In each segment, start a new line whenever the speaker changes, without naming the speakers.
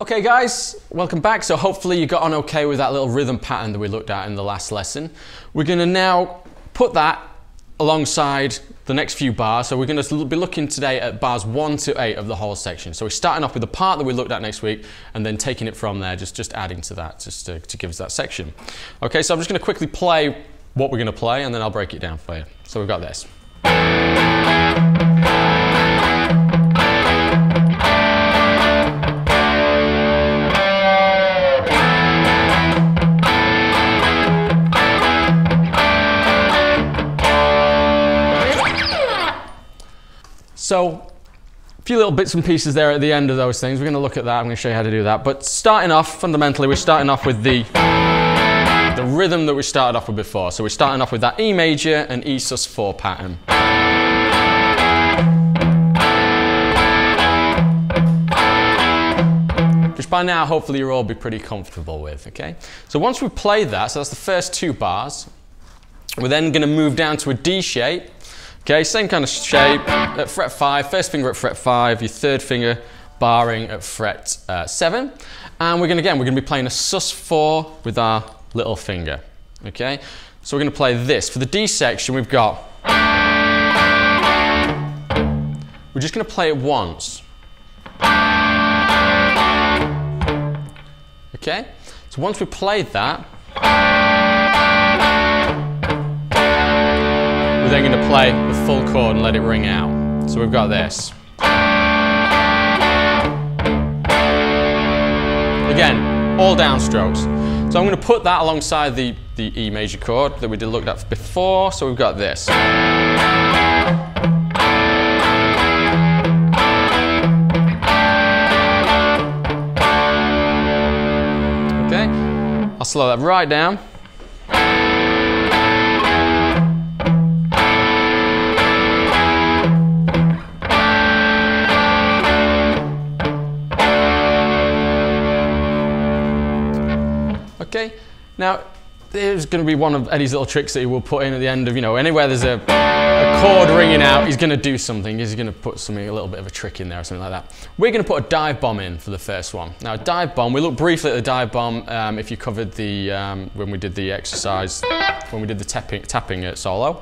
Okay guys, welcome back. So hopefully you got on okay with that little rhythm pattern that we looked at in the last lesson. We're gonna now put that alongside the next few bars. So we're gonna be looking today at bars one to eight of the whole section. So we're starting off with the part that we looked at next week and then taking it from there, just, just adding to that, just to, to give us that section. Okay, so I'm just gonna quickly play what we're gonna play and then I'll break it down for you. So we've got this. So a few little bits and pieces there at the end of those things. We're going to look at that. I'm going to show you how to do that. But starting off, fundamentally, we're starting off with the, the rhythm that we started off with before. So we're starting off with that E major and E sus4 pattern. Which by now, hopefully, you'll all be pretty comfortable with, okay? So once we play that, so that's the first two bars, we're then going to move down to a D shape, Okay, same kind of shape at fret 5, first finger at fret 5, your third finger barring at fret uh, 7. And we're to, again, we're to be playing a sus4 with our little finger. Okay, so we're going to play this. For the D section, we've got. We're just going to play it once. Okay, so once we played that, we're then going to play the full chord and let it ring out. So we've got this. Again, all downstrokes. So I'm going to put that alongside the, the E major chord that we did looked at before. So we've got this. Okay, I'll slow that right down. Now there's going to be one of Eddie's little tricks that he will put in at the end of, you know, anywhere there's a, a chord ringing out, he's going to do something. He's going to put something, a little bit of a trick in there or something like that. We're going to put a dive bomb in for the first one. Now, a dive bomb, we looked briefly at the dive bomb um, if you covered the, um, when we did the exercise, when we did the tapping, tapping at solo.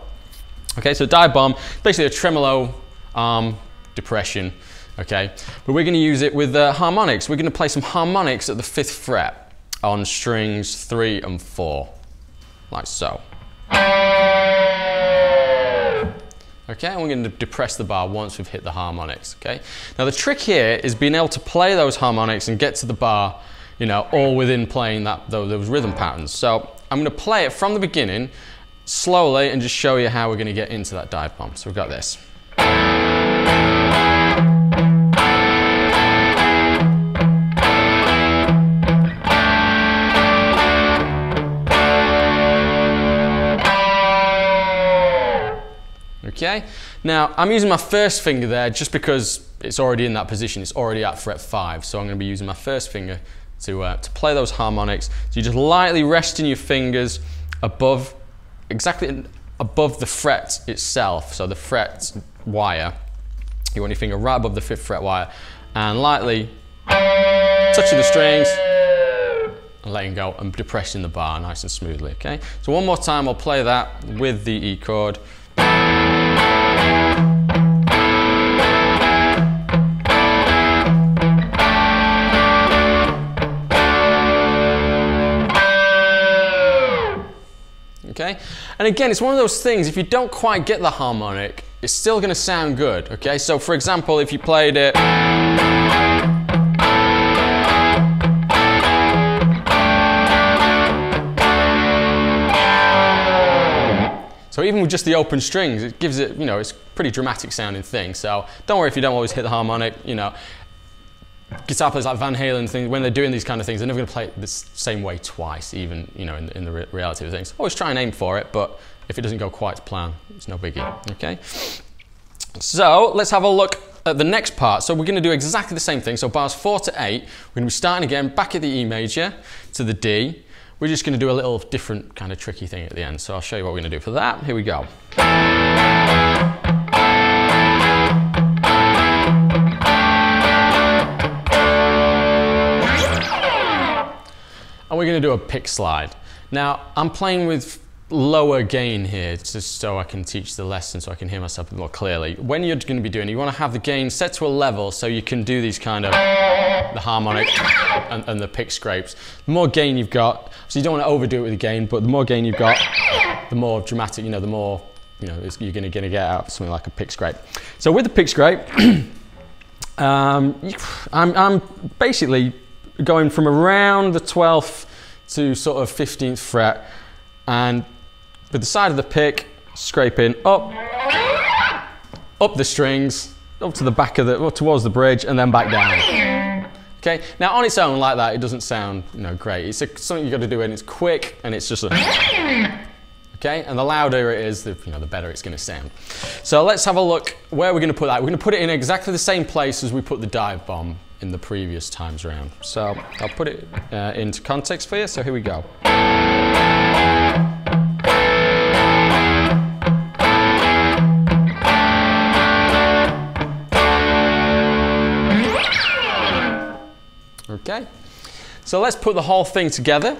Okay, so dive bomb, basically a tremolo arm depression, okay? But we're going to use it with uh, harmonics. We're going to play some harmonics at the fifth fret on strings three and four, like so. Okay, and we're going to depress the bar once we've hit the harmonics, okay? Now the trick here is being able to play those harmonics and get to the bar, you know, all within playing that, those rhythm patterns. So I'm going to play it from the beginning, slowly, and just show you how we're going to get into that dive bomb. So we've got this. Okay, now I'm using my first finger there just because it's already in that position, it's already at fret 5, so I'm going to be using my first finger to, uh, to play those harmonics. So you're just lightly resting your fingers above, exactly above the fret itself, so the fret wire. You want your finger right above the fifth fret wire and lightly touching the strings and letting go and depressing the bar nice and smoothly, okay? So one more time I'll play that with the E chord. Okay, and again, it's one of those things, if you don't quite get the harmonic, it's still going to sound good. Okay, so for example, if you played it. So even with just the open strings, it gives it, you know, it's pretty dramatic sounding thing. So don't worry if you don't always hit the harmonic, you know. Guitar players like Van Halen, things, when they're doing these kind of things, they're never going to play it the same way twice, even, you know, in, in the re reality of things. Always try and aim for it, but if it doesn't go quite to plan, it's no biggie, okay? So let's have a look at the next part. So we're going to do exactly the same thing. So bars 4 to 8, we're going to be starting again back at the E major to the D, we're just going to do a little different kind of tricky thing at the end. So I'll show you what we're going to do for that. Here we go. We're going to do a pick slide. Now, I'm playing with lower gain here just so I can teach the lesson so I can hear myself more clearly. When you're going to be doing it, you want to have the gain set to a level so you can do these kind of the harmonic and, and the pick scrapes. The more gain you've got, so you don't want to overdo it with the gain, but the more gain you've got, the more dramatic, you know, the more you know, you're going to get out something like a pick scrape. So with the pick scrape, um, I'm, I'm basically going from around the 12th to sort of 15th fret and with the side of the pick scraping up, up the strings, up to the back of the, towards the bridge and then back down. Okay, now on its own like that, it doesn't sound you know, great. It's a, something you've got to do and it's quick and it's just a, okay? And the louder it is, the, you know, the better it's going to sound. So let's have a look where we're going to put that. We're going to put it in exactly the same place as we put the dive bomb in the previous times round. So I'll put it uh, into context for you. So here we go. Okay, so let's put the whole thing together.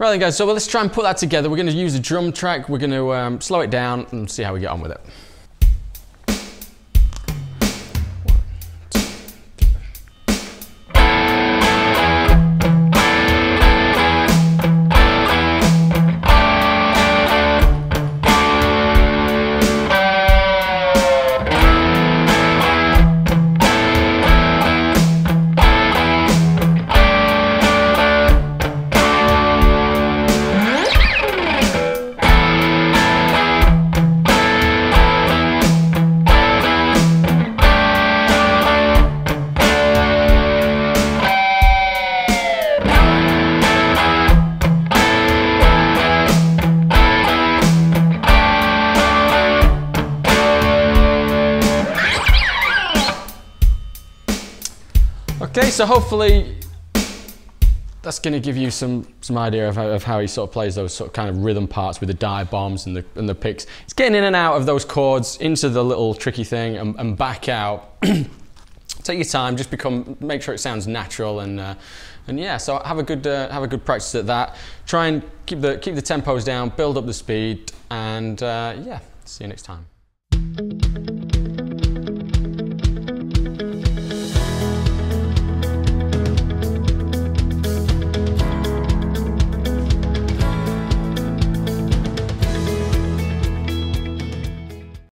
Right then guys, so let's try and put that together. We're gonna use a drum track, we're gonna um, slow it down and see how we get on with it. Okay, so hopefully that's going to give you some some idea of how, of how, he sort of plays those sort of kind of rhythm parts with the dive bombs and the and the picks. It's getting in and out of those chords into the little tricky thing and, and back out. Take your time, just become make sure it sounds natural and uh, and yeah. So have a good uh, have a good practice at that. Try and keep the keep the tempos down, build up the speed, and uh, yeah. See you next time.